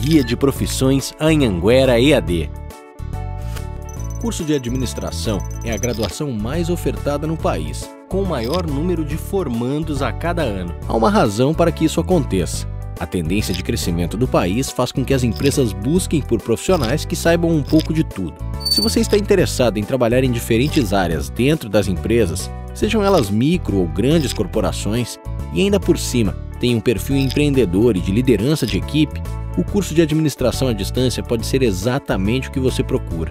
Guia de Profissões Anhanguera EAD. Curso de Administração é a graduação mais ofertada no país, com o maior número de formandos a cada ano. Há uma razão para que isso aconteça. A tendência de crescimento do país faz com que as empresas busquem por profissionais que saibam um pouco de tudo. Se você está interessado em trabalhar em diferentes áreas dentro das empresas, sejam elas micro ou grandes corporações, e ainda por cima tem um perfil empreendedor e de liderança de equipe, o curso de administração à distância pode ser exatamente o que você procura.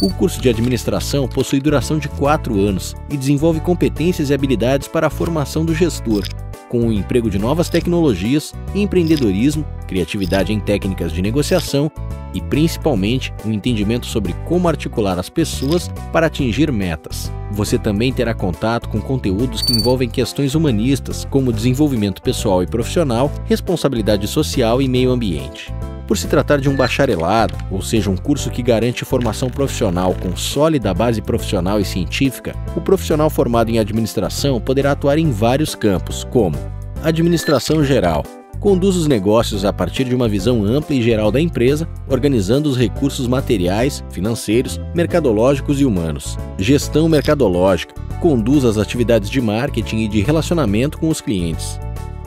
O curso de administração possui duração de 4 anos e desenvolve competências e habilidades para a formação do gestor, com o emprego de novas tecnologias, empreendedorismo, criatividade em técnicas de negociação e, principalmente, um entendimento sobre como articular as pessoas para atingir metas. Você também terá contato com conteúdos que envolvem questões humanistas, como desenvolvimento pessoal e profissional, responsabilidade social e meio ambiente. Por se tratar de um bacharelado, ou seja, um curso que garante formação profissional com sólida base profissional e científica, o profissional formado em administração poderá atuar em vários campos, como administração geral, conduz os negócios a partir de uma visão ampla e geral da empresa, organizando os recursos materiais, financeiros, mercadológicos e humanos. Gestão mercadológica, conduz as atividades de marketing e de relacionamento com os clientes.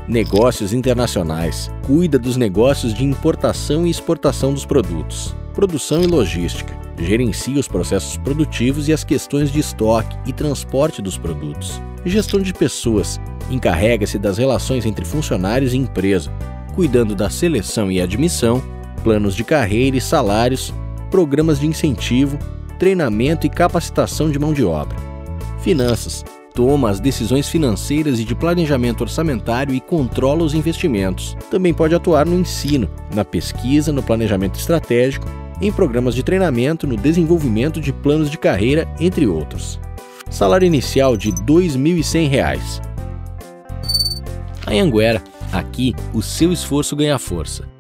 Negócios internacionais. Cuida dos negócios de importação e exportação dos produtos. Produção e logística. Gerencia os processos produtivos e as questões de estoque e transporte dos produtos. Gestão de pessoas. Encarrega-se das relações entre funcionários e empresa, cuidando da seleção e admissão, planos de carreira e salários, programas de incentivo, treinamento e capacitação de mão de obra. Finanças toma as decisões financeiras e de planejamento orçamentário e controla os investimentos. Também pode atuar no ensino, na pesquisa, no planejamento estratégico, em programas de treinamento, no desenvolvimento de planos de carreira, entre outros. Salário inicial de R$ 2.100. Anhanguera, aqui o seu esforço ganha força.